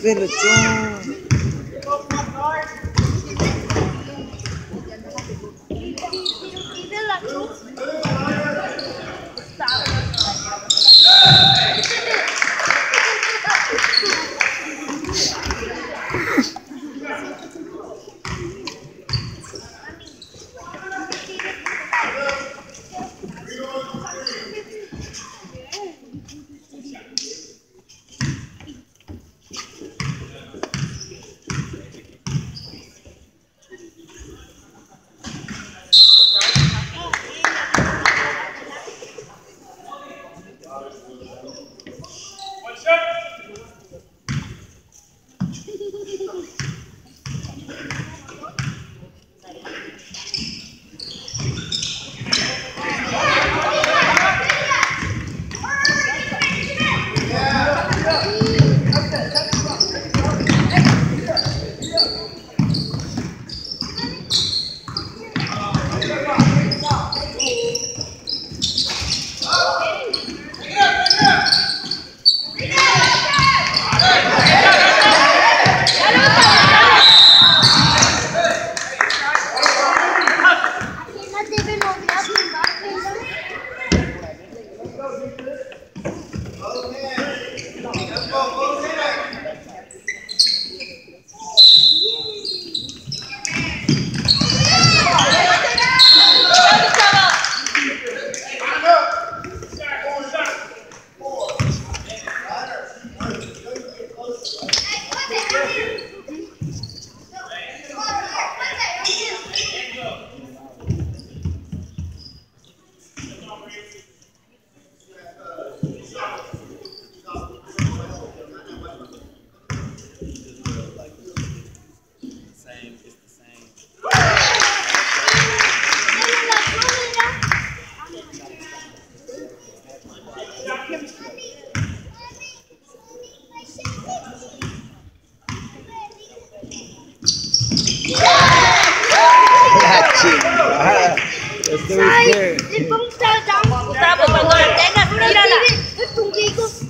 Pero peluchón. Sai! Limpamos o salão! Tá, vou mandar até